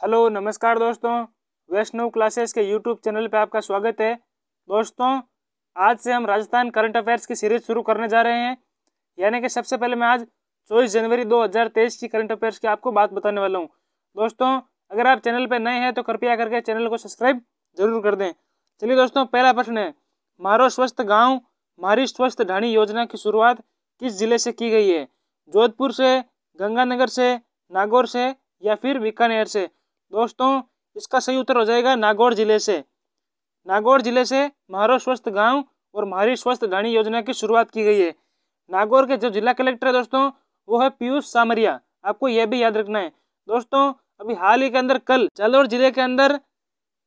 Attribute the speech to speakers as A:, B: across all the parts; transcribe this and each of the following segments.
A: Hello, नमस्कार दोस्तों। Vaishnav classes के यूट्यूब चैनल पे आपका स्वागत है। दोस्तों, आज से हम राजस्थान करंट अफेयर्स की सीरीज़ शुरू करने जा रहे हैं। यानी कि सबसे पहले मैं आज चौबीस जनवरी 2023 की करंट अफेयर्स की आपको बात बताने वाला हूँ। दोस्तों, अगर आप चैनल पर नए हैं तो कृपया करके चैनल को सब्सक्राइब ज़रूर कर दें। चलिए दोस्तों, पहला प्रश्न है, मारो स्वस्थ गाँव, मारी स्वस्थ ढाणी योजना की शुरुआत किस ज़िले से की गई है? जोधपुर से, गंगानगर से, नागौर से या फिर बीकानेर से? दोस्तों, इसका सही उत्तर हो जाएगा नागौर ज़िले से। नागौर ज़िले से मारो स्वस्थ गाँव और मारी स्वस्थ ढाणी योजना की शुरुआत की गई है। नागौर के जो जिला कलेक्टर है दोस्तों, वो है पीयूष सामरिया। आपको यह भी याद रखना है। दोस्तों, अभी हाल ही के अंदर कल जालौर ज़िले के अंदर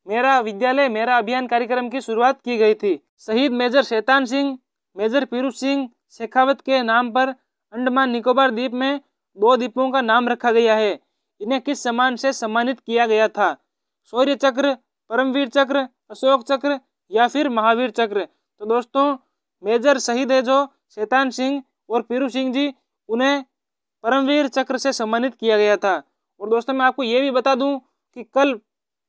A: मेरा विद्यालय, मेरा अभियान कार्यक्रम की शुरुआत की गई थी। शहीद मेजर शैतान सिंह, मेजर पीरूष सिंह, शेखावत के नाम पर अंडमान निकोबार द्वीप में दो द्वीपों का नाम रखा गया है। इन्हें किस सम्मान से सम्मानित किया गया था? शौर्य चक्र, परमवीर चक्र, अशोक चक्र या फिर महावीर चक्र? तो दोस्तों, मेजर शहीद है जो शैतान सिंह और पीरू सिंह जी, उन्हें परमवीर चक्र से सम्मानित किया गया था। और दोस्तों, मैं आपको ये भी बता दूँ कि कल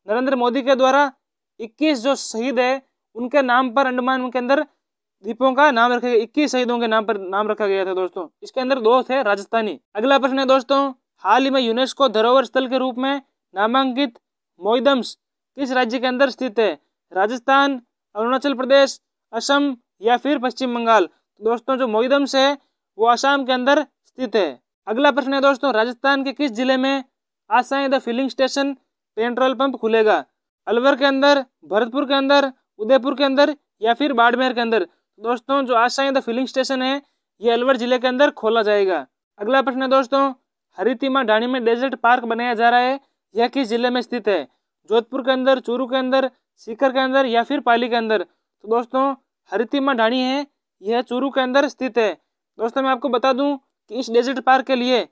A: नरेंद्र मोदी के द्वारा 21 जो शहीद है, उनके नाम पर अंडमान के अंदर द्वीपों का नाम रखा गया, इक्कीस शहीदों के नाम पर नाम रखा गया था दोस्तों। इसके अंदर दो थे राजस्थानी। अगला प्रश्न है दोस्तों हाल ही में यूनेस्को धरोहर स्थल के रूप में नामांकित मोइदम्स किस राज्य के अंदर स्थित है? राजस्थान, अरुणाचल प्रदेश, असम या फिर पश्चिम बंगाल? तो दोस्तों, जो मोइदम्स है, वो असम के अंदर स्थित है। अगला प्रश्न है दोस्तों, राजस्थान के किस ज़िले में आसाएँ the filling station petrol pump खुलेगा? अलवर के अंदर, भरतपुर के अंदर, उदयपुर के अंदर या फिर बाड़मेर के अंदर? दोस्तों, जो आशाएँ द फिलिंग स्टेशन है, ये अलवर ज़िले के अंदर खोला जाएगा। अगला प्रश्न है दोस्तों हरितिमा ढाणी में डेजर्ट पार्क बनाया जा रहा है। यह किस ज़िले में स्थित है? जोधपुर के अंदर, चूरू के अंदर, सीकर के अंदर या फिर पाली के अंदर? तो दोस्तों, हरितिमा ढाणी है, यह चूरू के अंदर स्थित है। दोस्तों, मैं आपको बता दूँ कि इस डेजर्ट पार्क के लिए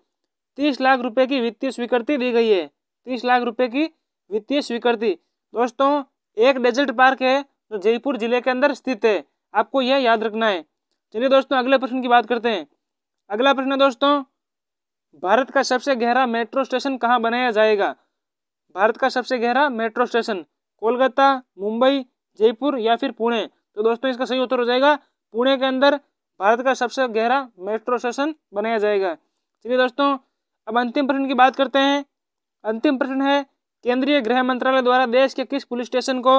A: तीस लाख रुपए की वित्तीय स्वीकृति दी गई है। तीस लाख रुपए की वित्तीय स्वीकृति। दोस्तों, एक डेजर्ट पार्क है, जो जयपुर ज़िले के अंदर स्थित है। आपको यह याद रखना है। चलिए दोस्तों, अगले प्रश्न की बात करते हैं। अगला प्रश्न है दोस्तों भारत का सबसे गहरा मेट्रो स्टेशन कहाँ बनाया जाएगा? भारत का सबसे गहरा मेट्रो स्टेशन कोलकाता, मुंबई, जयपुर या फिर पुणे? तो दोस्तों, इसका सही उत्तर हो जाएगा पुणे के अंदर भारत का सबसे गहरा मेट्रो स्टेशन बनाया जाएगा। चलिए दोस्तों, अब अंतिम प्रश्न की बात करते हैं। अंतिम प्रश्न है, केंद्रीय गृह मंत्रालय द्वारा देश के किस पुलिस स्टेशन को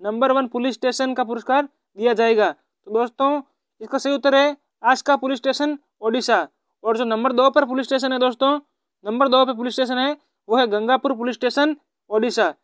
A: नंबर वन पुलिस स्टेशन का पुरस्कार दिया जाएगा? तो दोस्तों, इसका सही उत्तर है आस्का पुलिस स्टेशन, ओडिशा। और जो नंबर दो पर पुलिस स्टेशन है दोस्तों, नंबर दो पर पुलिस स्टेशन है, वो है गंगापुर पुलिस स्टेशन, ओडिशा।